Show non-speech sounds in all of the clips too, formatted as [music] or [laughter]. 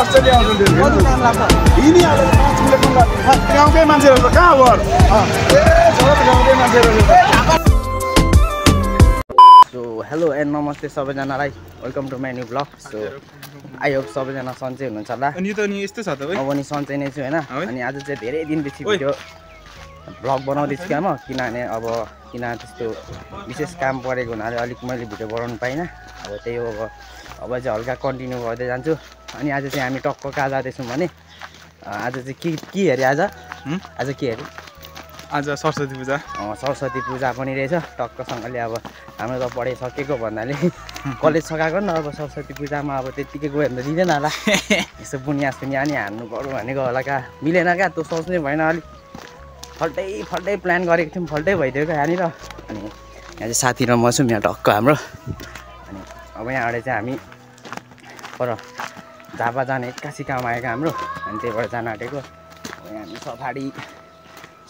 Australia गाउँकै मान्छेहरू त कहाँ गाउँकै मान्छेहरू सो हेलो एन्ड नमस्ते सबैजनालाई. Welcome to my new blog so I hope सबैजना सन्चै हुनुहुन्छ होला। अनि त अनि यस्तो छ त अब नि सन्चै नै छु होइन? अनि आज चाहिँ धेरै दिनपछि। भिडियो भ्लग बनाउँदैछु क्या म किनभने अब किन त्यस्तो विशेष काम परेको हुनाले अलिक मैले भिडियो बनाउनु पाइनँ। अब त्यही हो अब। अब चाहिँ हल्का कन्टिन्यू गर्दै जान्छु। अनि आज चाहिँ हामी टक्क कहाँ जाँदैछौँ भने आज चाहिँ के के अरे आज? आज के अरे आज सरस्वती पूजा। सरस्वती पूजा पनि रहेछ। टक्कसँगले अब हाम्रो त पढाइसकेको भन्नाले कलेज सकाएको नि अब सरस्वती पूजामा अब त्यत्तिकै गयो भने त दिँदैन होला। [laughs] यसो बुनिया सुनिया नि हान्नु पऱ्यो भनेको होला कहाँ मिलेन क्या त्यो सोच्नै भएन अलिक। फल्टै फल्टै प्लान गरेको थियौँ। फल्टै भइदियो क्या यहाँनिर। अनि यहाँ चाहिँ साथी र म छौँ यहाँ टक्क हाम्रो। अब यहाँबाट चाहिँ हामी पर झापा जाने एक्कासी काम आएको हाम्रो अनि त्यहीबाट जान आँटेको। अब यहाँ हामी सफारी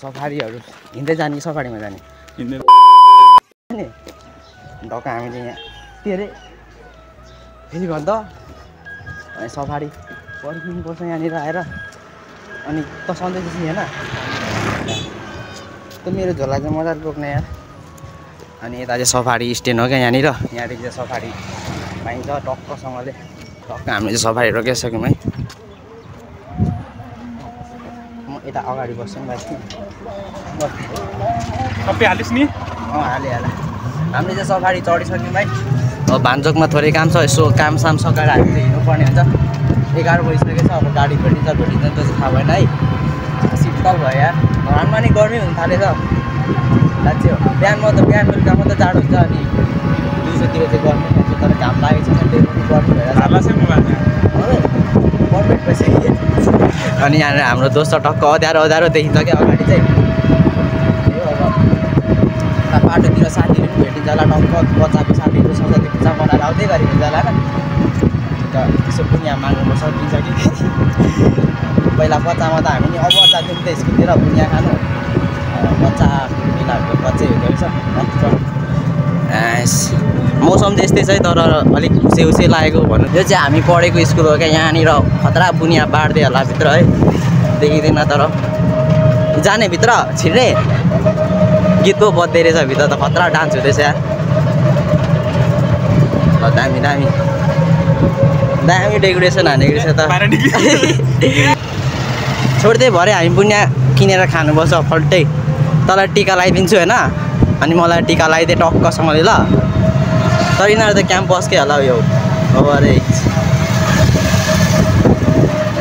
सफारीहरू हिँड्दै जाने कि सफारीमा जाने? हिँडेर नि ढक्क हामीले यहाँ। के अरे? फेरि भन् त। सफारी पर्खिनुपर्छ यहाँनिर आएर। अनि त चाहिँ होइन त मेरो झोला चाहिँ मजाले बोक्ने यार। अनि यता चाहिँ सफारी स्ट्यान्ड हो क्या यहाँनिर। यहाँदेखि चाहिँ सफारी पाइन्छ टक्कसँगले। टक्क हामीले चाहिँ सफारी रोकिसक्यौँ है। म यता अगाडि बस्छु नि भाइ। हालिस् नि। अँ हालेँ हालेँ। हामीले चाहिँ सफारी चढिसक्यौँ भाइ। अब भान्चोकमा थोरै काम छ यसो काम साम सकाएर हामी चाहिँ हिँड्नुपर्ने हुन्छ। एघार बजिसकेको छ अब गाडी भेटिन्छ भेटिन्छ त्यो चाहिँ थाहा भएन है। शीतल भयो यार। घरमा नि गर्मी हुन थालेछ। बिहानमा त बिहान बेलुका मात्रै जाडो हुन्छ अनि दिउँसोतिर चाहिँ गर्मी हुन्छ तर घाम लागेको छैन त्यही पनि मोबाइल पर्फेक्ट भइसक्यो अनि यहाँनिर हाम्रो दोस्त टक्क अँध्यारो अँध्यारो देखिन्छ क्या अगाडि चाहिँ। अब बाटोतिर साथीहरू पनि भेटिन्छ होला टक्क बच्चाको साथीहरू सरस्वती पूजा मनाएर आउँदै गरेको हुन्छ होला। अन्त त्यसो पुनिया माग्नुपर्छ दिन्छ कि? पहिला बच्चामा त हामी नि अब बच्चा त स्कुलतिर पुनिया खानु। बच्चा मिलाहरूको बच्चै हुँदो रहेछ मौसम चाहिँ यस्तै छ है तर अलिक उसे उसे लागेको भन्नु। यो चाहिँ हामी पढेको स्कुल हो क्या यहाँनिर खतरा बुनिया बाँड्दै होला भित्र है देखिँदैन तर। जाने भित्र छिर्ने गीत पो बज्दै रहेछ भित्र त खतरा डान्स हुँदैछ यार दामी दामी। दामी डेकोरेसन हानेको रहेछ त। [laughs] छोड्दै भरे हामी बुनिया किनेर खानुपर्छ फल्टै। तँलाई टिका लगाइदिन्छु होइन? अनि मलाई टिका लगाइदिए टक्कसँगले ल। तर यिनीहरू त क्याम्पसकै होला यो अब अरे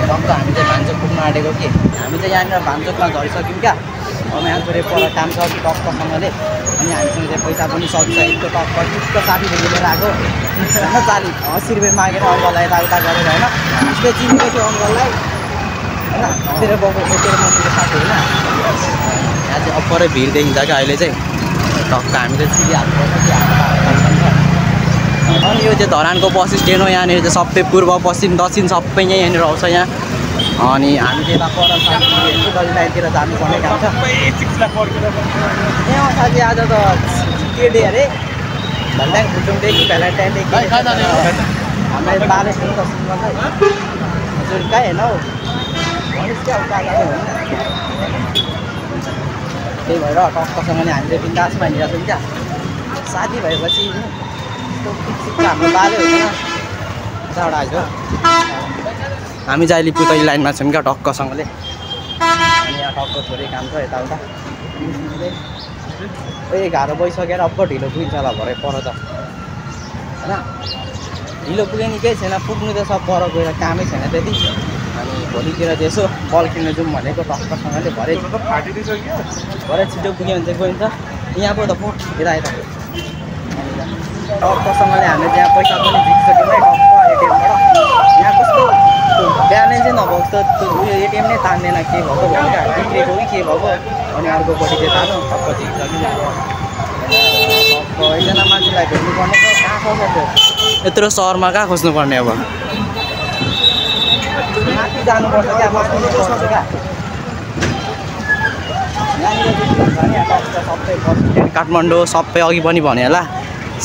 टक्क हामी चाहिँ भान्चोक आँटेको कि। हामी चाहिँ यहाँनिर भान्चोकमा झरिसक्यौँ क्या। अब यहाँ छोरे पर काम छ टक्कसँगले। अनि हामीसँग चाहिँ पैसा पनि सक्छ। यस्तो टक्क टिक्क साथीले लिएर आएको। होइन चालिस असी रुपियाँ मागेर अङ्कललाई यताउता गरेर होइन। उसले चिनेको थियो अङ्कललाई होइन यहाँ चाहिँ अप्परै भिड देखिन्छ क्या अहिले चाहिँ टक्क हामी चाहिँ चिरिहाल्नुपर्छ कि हाम्रो अनि यो चाहिँ धरानको बस स्ट्यान्ड हो यहाँनिर चाहिँ सबै पूर्व पश्चिम दक्षिण सबै नै यहाँनिर आउँछ यहाँ अनि हामी पर साथी गली लाइनतिर जानुपर्ने यहाँ साथी आज त के अरे डे कि सुन्नु हजुर त्यही भएर टक्कसँगले हामीले बिन्दासमा हिँडेको छौँ क्या साथी भएपछि हाम्रो बाले हुँदैन उताबाट आइज हामी चाहिँ अहिले पुतली लाइनमा छौँ क्या टक्कसँगले यहाँ टक्क थोरै काम छ यताउता। एघार बजिसकेर अब ढिलो पुगिन्छ होला भरे पर त। होइन? ढिलो पुग्यो नि केही छैन पुग्नु त सब पर गएर कामै छैन त्यति। अनि भोलितिर चाहिँ यसो बल किन्न जाउँ भनेको टक्कसँगले भरे त भरे छिटो पुग्यो भने चाहिँ गइन्छ यहाँ पो त पो यता यता। टक्कसँगले हामीले त्यहाँ पैसा पनि जितिसक्यौँ है टक्क एटिएमबाट। यहाँ कस्तो ब्यालेन्सै नभएको जस्तो त्यो उयो एटिएम नै तान्दैन। के भएको क्या बिग्रेको कि के भएको अनि अर्कोपट्टि चाहिँ तानो टक्क जितिसक्यौँ टक्क एकजना मान्छेलाई भेट्नु पर्ने त कहाँ खोज्छ त्यो यत्रो सहरमा कहाँ खोज्नु पर्ने अब? माथि जानुपर्छ क्या बस्नुपर्छ क्या काठमाडौँ सबै अघि पनि भने होला।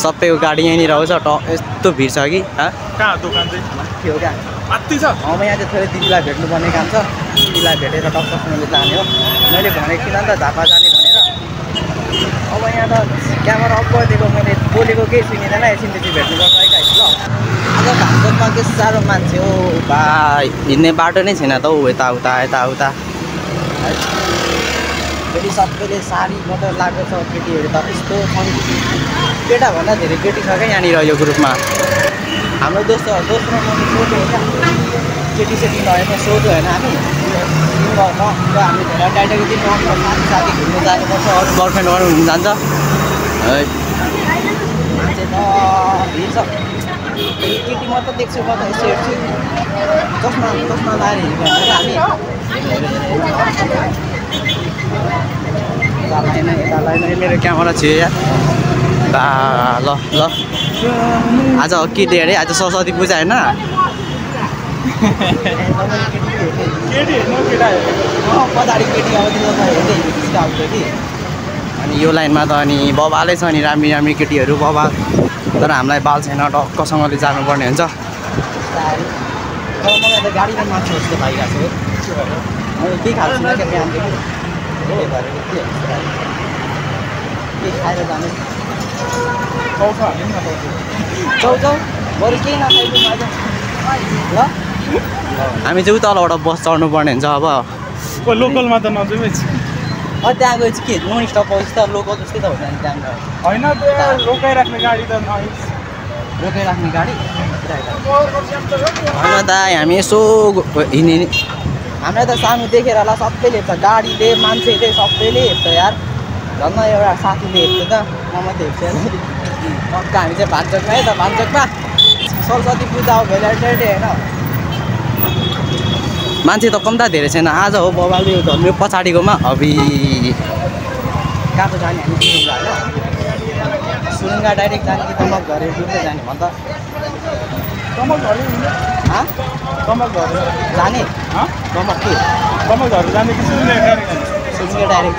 सबैको गाडी यहीँनिर आउँछ ट यस्तो भिड छ कि हँ? कहाँ दोकान चाहिँ? माथि हो क्या? माथि छ। अब यहाँ चाहिँ थोरै दिदीलाई भेट्नुपर्ने काम छ। दिदीलाई भेटेर टक्कसँगले जाने हो। मैले भनेको थिइनँ नि त झापा जाने भनेर। अब यहाँ त क्यामेरा अफ गरिदिएको मैले बोलेको केही सुनिँदैन एकछिनपछि भेट्नु पर्छ है ल। आज भान्सोकमा के साह्रो मान्छे हो। बा हिँड्ने बाटो नै छैन त हौ यताउता यताउता। फेरि सबैले साडी मात्रै लगाएको छ केटीहरू त यस्तो छन्। केटाभन्दा धेरै केटी छ क्या यहाँनिर यो ग्रुपमा। हाम्रो दोस्रो दोस्रो मैले सोध्यो होइन। केटी सेटी भएन सोध्यो होइन हामी। र हामी धेरै टाइटको दिन साथी साथी घुम्नु जानुपर्छ अरू गर्लफ्रेन्ड गर्नु घुम्नु जान्छ। है। मान्छे त भिड छ फेरि केटी मात्र देख्छु म त यसो हेर्छु। चस्मा चस्मा लाएर लाइन मेरो क्यामेरा छ यार बा ल ल। आज हो के डे अरे आज सरस्वती पूजा होइन? पछाडि केटी कि। अनि यो लाइनमा त अनि बबालै छ नि राम्री राम्री केटीहरू बबा। तर हामीलाई बाल छैन टक्कसँगले जानुपर्ने हुन्छ। हामी चाहिँ उताबाट बस चढ्नु पर्ने हुन्छ अब। लोकलमा त नजाउँ अँ त्यहाँ गएपछि के नन स्टप आउँछ त लोकल जस्तै त हुन्छ नि त्यहाँ गएर होइन त्यो रोकाइराख्ने गाडी त रोकिराख्ने गाडी होइन त हामी यसो हिँड्ने नि हामीलाई त सानो देखेर होला सबैले हेप्छ गाडीले मान्छेले सबैले हेप्छ यार झन् एउटा साथीले हेप्छ त म मात्रै हेप्छ टक्क हामी चाहिँ भान्चोकमा है त भान्चोकमा सरस्वती पूजा हो भेलाइटेड होइन मान्छे त कम त धेरै छैन। आज हो बबाले यो पछाडिकोमा। अभि। कहाँ पो जाने हामी सुरुङ्गा होइन? सुरुङ्गा डाइरेक्ट जाने कि तमक घरे डुब्दै जाने भन्छ कमल घर कमल घर। जाने? तमक के? कमल घर जाने कि गाडी जाने? सुरुङ्गा डाइरेक्ट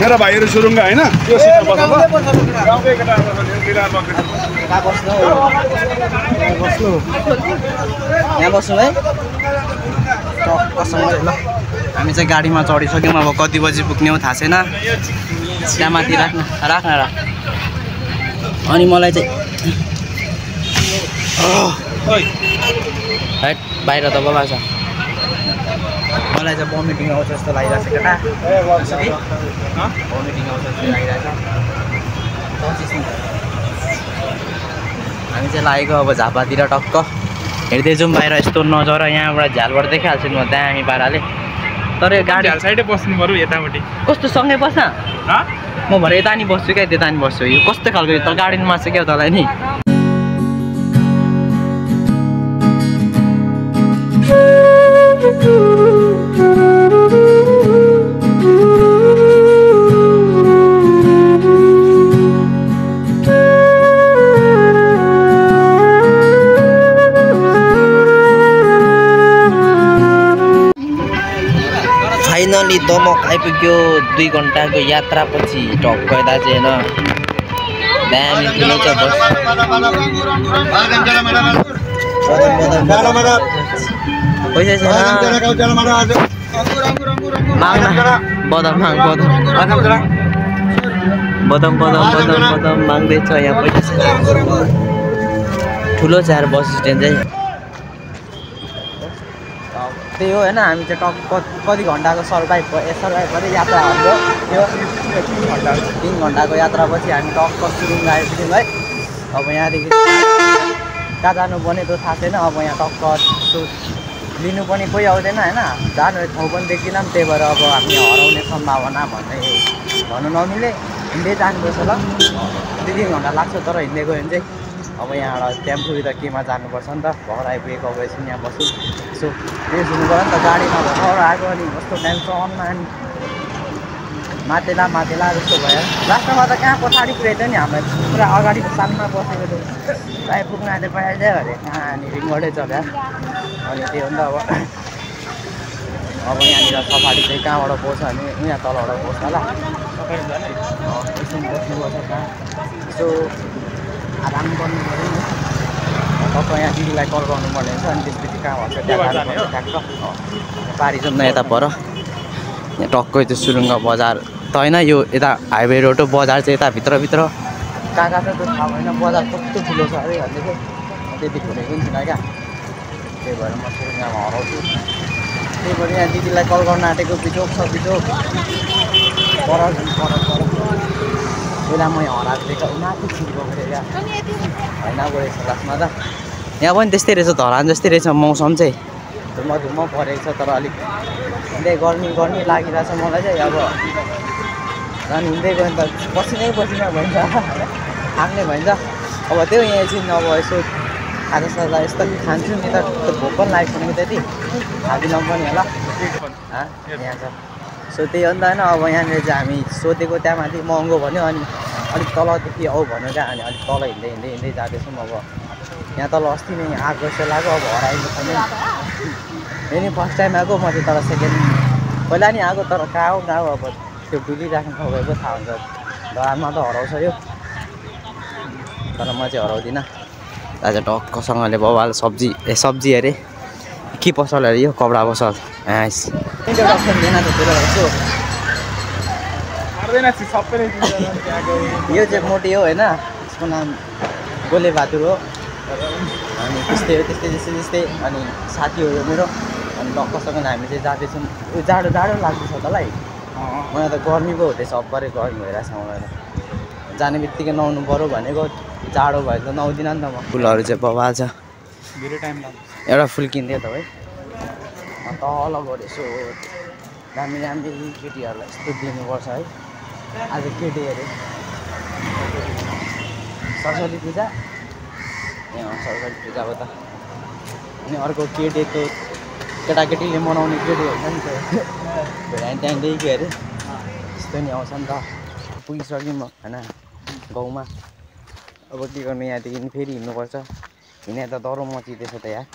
मेरो भाइहरू सुरुङ्गा होइन? त्यो सिटमा बस्नु यहाँ बस्नु है। ल। हामी चाहिँ गाडीमा चढिसक्यौँ। अब कति बजी पुग्ने हो थाहा छैन। त्यहाँ माथि राख्न राख्न राख अनि मलाई चाहिँ बाहिर त बबा छ। मलाई चाहिँ भमिटिङ आउँछ जस्तो लागिरहेको छ केटा हँ? भमिटिङ आउँछ जस्तो छ। मिनट। हामी चाहिँ लागेको अब झापातिर टक्क। हेर्दै जाउँ बाहिर यस्तो नजर यहाँबाट झ्यालबाट देखाइहाल्छु नि म दामी पाराले। तर यो गाडी साइडै बस्नु पऱ्यो यतापट्टि। कस्तो सँगै बस्न? हँ म भरे यता नि बस्छु क्या त्यता नि बस्छु। यो कस्तो खालको यो त गाडीमा चाहिँ क्या हो तँलाई नि? [laughs] फाइनली दमक आइपुग्यो दुई घन्टाको यात्रापछि यता चाहिँ होइन दामी ठुलो छ माग बदम माग बदम बदम बदम बदम माग्दैछ यहाँ पैसा छैन ठुलो यार बस स्ट्यान्ड चाहिँ त्यही हो होइन हामी चाहिँ टक्क कति घन्टाको सर्भाइभ ए सर्भाइभ गरेर यात्रा हाम्रो। त्यो तिन घन्टाको यात्रापछि हामी टक्क सुरुङ्गा आइपुग्यौँ है। अब यहाँदेखि कहाँ जानु पर्ने थाहा छैन अब यहाँ टक्क लिनु पनि कोही आउँदैन होइन। जानु ठाउँ पनि देख्दिनँ त्यही भएर अब हामी हराउने सम्भावना भन्ने भन्नु नमिले। हिँड्दै जानुपर्छ ल। दुई तिन घन्टा लाग्छ तर हिँड्दै गयो भने चाहिँ अब यहाँबाट टेम्पो त केमा जानुपर्छ नि त। भर आइपुगेको अब एकछिन यहाँ बस्छु यसो रेस्ट हुनु पऱ्यो नि त गाडीमा भर्खर आएको अनि कस्तो टेन्सन अनि मातेला मातेला जस्तो भयो। लास्टमा त कहाँ पछाडि पुऱ्याइदियो नि हामीलाई पुरा अगाडिको सालमा बसेको थियो। आइपुग्न आँटे पाइहाल्यो अरे। कहाँ अनि रिङ्गटै चल्यो अनि त्यो हो नि त अब। अब यहाँनिर सफारी चाहिँ कहाँबाट पउँछ भने यहाँ तलबाट पउँछ होला। एकछिन बस्नुपर्छ कहाँ। यसो आराम गर्नु पऱ्यो नि तपाईँ यहाँ दिदीलाई कल गर्नुपर्ने हुन्छ अनि त्यसपछि कहाँ भन्छ के भएर जाने हो? ट्याक्क अँ, पारी जाउँ न यता पर यहाँ टक्कै त्यो सुरुङ्ग बजार त होइन यो यता हाइवे रोड हो बजार चाहिँ यता भित्रभित्र। कहाँ कहाँ त्यो थाहा भएन बजार कस्तो ठुलो छ अरे भन्दै थियो त्यति घुमेको पनि थिइनँ क्या। त्यही भएर म सुरुङ्गामा हराउँछु। त्यही भएर यहाँ दिदीलाई कल गर्न आँटेको बिचोक छ बिचोक पर पर पहिला म यहाँ हराएको माथि छिर्को थिएँ क्या होइन गएको रहेछ लास्टमा त यहाँ पनि त्यस्तै रहेछ धरान जस्तै रहेछ मौसम चाहिँ। धुम्म धुम्म परेको छ तर अलिक हिँड्दै गर्मी गर्मी लागिरहेछ मलाई चाहिँ अब झन् हिँड्दै गयो भने त पसिनै पसिना भइन्छ आफ्नै भइन्छ। अब त्यो यहाँ एकछिन अब यसो खाजा साजा यस्तो खान्छु नि त त्यो भोक पनि लागेको छैन कि त्यति। खादिनँ पनि होला। हाँ, यहाँ छ। सो त्यही हो नि त होइन अब यहाँनिर चाहिँ हामी सोधेको त्यहाँ माथि महँगो भन्यो अनि अलिक तलदेखि आऊ भन्यो क्या अनि अलिक तल हिँड्दै हिँड्दै हिँड्दै जाँदैछौँ अब। यहाँ तल अस्ति नै आएको जस्तो लाग्यो अब हराएको छैन यो नि फर्स्ट टाइम आएको म चाहिँ तर सेकेन्ड। पहिला नि आएको तर कहाँ हो कहाँ हो अब त्यो डुलिराख्नु तपाईँको थाहा हुन्छ। धरानमा त हराउँछ यो। तर म चाहिँ हराउँदिनँ। आज टक्कसँगले बबाल सब्जी ए सब्जी अरे के पसल अरे? यो कपडा पसल। छि, [laughs] गयो। यो चाहिँ मोटी हो होइन? यसको नाम गोले बहादुर हो। अनि त्यस्तै हो त्यस्तै त्यस्तै त्यस्तै। अनि साथी हो यो मेरो। अनि टक्कसँग हामी चाहिँ जाँदैछौँ। उयो जाडो जाडो लाग्दैछ तँलाई अँ, मलाई त गर्मी पो हुँदैछ अब्बरै गर्मी भइरहेछ मलाई त जाने बित्तिकै नुहाउनु पऱ्यो भनेको जाडो भयो त नुहाउँदिनँ नि त म। फुलहरू चाहिँ बबाल छ धेरै टाइम लाग्छ एउटा फुल किनिदियो त है तल गएर यसो दामी दामी केटीहरूलाई यस्तो दिनुपर्छ है। आज केटी अरे सरस्वती पूजा? ए अँ, सरस्वती पूजा हो त। अनि अर्को केटी त्यो केटाकेटीले मनाउने केटी हुन्छ नि त्यो भ्यालेन्टाइनदेखि अरे। त्यस्तो नि आउँछ नि त। पुगिसक्यौँ म होइन गाउँमा। अब के गर्नु यहाँदेखि फेरि हिँड्नुपर्छ। हिँडे त डह्रो मचिँदैछ त यहाँ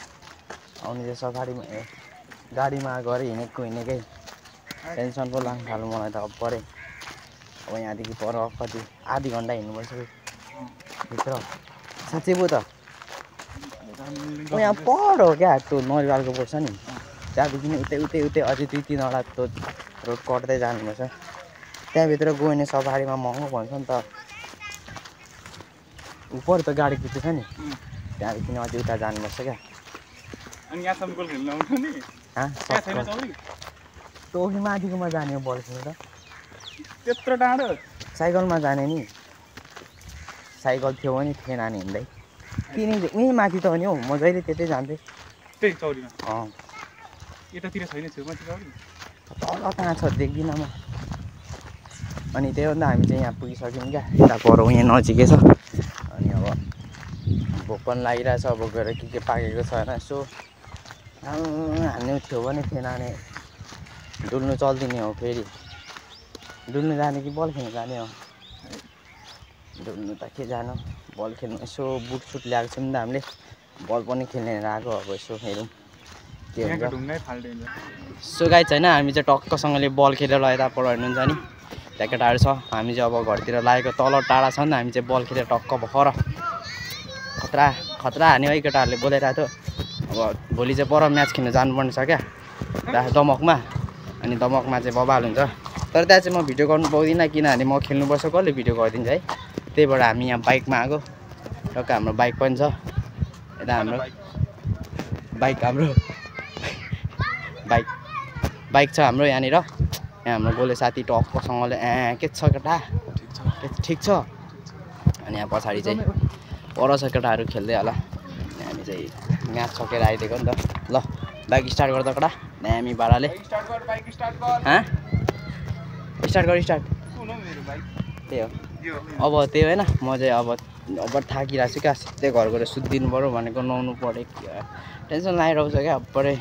आउने चाहिँ सफारीमा गाडीमा गएर हिँडेको हिँडेकै। टेन्सन पो लाग्नु थाल्यो मलाई त अब परे। अब यहाँदेखि पर कति आधी घन्टा हिँड्नुपर्छ भित्र। साँच्चै पो त। यहाँ पर हो क्या त्यो नरिवालको पर्छ नि। त्यहाँदेखि उतै उतै उतै अझै दुई तिनवटा त्यो रोड कट्दै जानुपर्छ त्यहाँभित्र गयो भने सफारीमा महँगो भन्छ नि त। उपर त गाडी कुद्दैछ नि। त्यहाँदेखि अझै उता जानुपर्छ क्या। अनि यहाँसम्म गोल खेल्न आउँछ नि। टोकी माथिकोमा जाने हो बल खेल्नु त। त्यत्रो टाढो साइकलमा जाने नि। साइकल थियो भने थिएन नि हिँड्दै किनि उहीँ माथि त हो नि हौ। म जहिले त्यतै जान्थेँ। त्यही चौरीमा अँ। यतातिर छैन छेउमा चाहिँ चौरी तल कहाँ छ देख्दिनँ म। अनि त्यही त हामी चाहिँ यहाँ पुगिसक्यौँ क्या। यता पर यहाँ नजिकै छ। भोक पनि लागिरहेछ अब गएर के के पाकेको छ होइन? यसो हान्ने थियो भने थिएन भने डुल्नु चल्दिने हो फेरि। डुल्नु जाने कि बल खेल्नु जाने हो? डुल्नु त के जानु? बल खेल्नु यसो बुट सुट ल्याएको छौँ नि त हामीले। बल पनि खेल्ने आएको अब यसो हेरौँ। के हुन्छ? सो हामी चाहिँ टक्कसँगले बल खेलेर यताबाट हेर्नुहुन्छ नि। त्यहाँ केटाहरू छ। हामी चाहिँ अब घरतिर लागेको तल टाढा छ नि त हामी चाहिँ बल खेलेर टक्क भएर खतरा खतरा हान्यो है केटाहरूले बोलाइरहेको थियो। अब भोलि चाहिँ पर म्याच खेल्न जानुपर्ने छ क्या दमकमा अनि दमकमा चाहिँ बबाल हुन्छ। तर त्यहाँ चाहिँ म भिडियो गर्नु पाउँदिनँ किनभने म खेल्नुपर्छ कसले भिडियो गरिदिन्छ है। त्यही भएर हामी यहाँ बाइकमा आएको। टक्क हाम्रो बाइक पनि छ। यता हाम्रो बाइक हाम्रो बाइक बाइक छ हाम्रो यहाँनिर। यहाँ हाम्रो गोले साथी टक्कसँगले ए के छ केटा? ठिक छ। अनि यहाँ पछाडि चाहिँ पर छ केटाहरू खेल्दै होला। हामी चाहिँ म्याच सकेर आइदिएको नि त। ल बाइक स्टार्ट गर्दा केटा दामी भाडाले स्टार्ट गर स्टार्ट त्यही हो। अब त्यही होइन म चाहिँ अब अब थाकिरहेको छु क्या। सिधै घर गएर सुत्दिनु पऱ्यो भनेको नुहाउनु पऱ्यो। टेन्सन लागिरहेको छ क्या अब परे।